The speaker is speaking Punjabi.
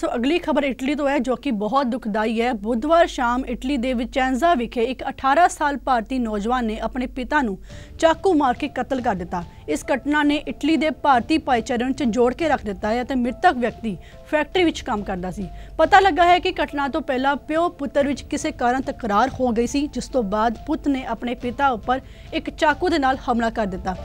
ਸੋ ਅਗਲੀ ਖਬਰ ਇਟਲੀ ਤੋਂ ਹੈ, ਜੋ ਕਿ ਬਹੁਤ ਦੁਖਦਾਈ ਹੈ। ਬੁੱਧਵਾਰ ਸ਼ਾਮ ਇਟਲੀ ਦੇ ਵਿਚੈਂਜ਼ਾ ਵਿਖੇ ਇੱਕ 18 ਸਾਲ ਭਾਰਤੀ ਨੌਜਵਾਨ ਨੇ ਆਪਣੇ ਪਿਤਾ ਨੂੰ ਚਾਕੂ ਮਾਰ ਕੇ ਕਤਲ ਕਰ ਦਿੱਤਾ। ਇਸ ਘਟਨਾ ਨੇ ਇਟਲੀ ਦੇ ਭਾਰਤੀ ਭਾਈਚਾਰੇ ਨੂੰ ਜੋੜ ਕੇ ਰੱਖ ਦਿੱਤਾ ਹੈ ਅਤੇ ਮ੍ਰਿਤਕ ਵਿਅਕਤੀ ਫੈਕਟਰੀ ਵਿੱਚ ਕੰਮ ਕਰਦਾ ਸੀ। ਪਤਾ ਲੱਗਾ ਹੈ ਕਿ ਘਟਨਾ ਤੋਂ ਪਹਿਲਾਂ ਪਿਓ ਪੁੱਤਰ ਵਿੱਚ ਕਿਸੇ ਕਾਰਨ ਤਕਰਾਰ ਹੋ ਗਈ ਸੀ, ਜਿਸ ਤੋਂ ਬਾਅਦ ਪੁੱਤ ਨੇ ਆਪਣੇ ਪਿਤਾ ਉੱਪਰ ਇੱਕ ਚਾਕੂ ਦੇ ਨਾਲ ਹਮਲਾ ਕਰ ਦਿੱਤਾ।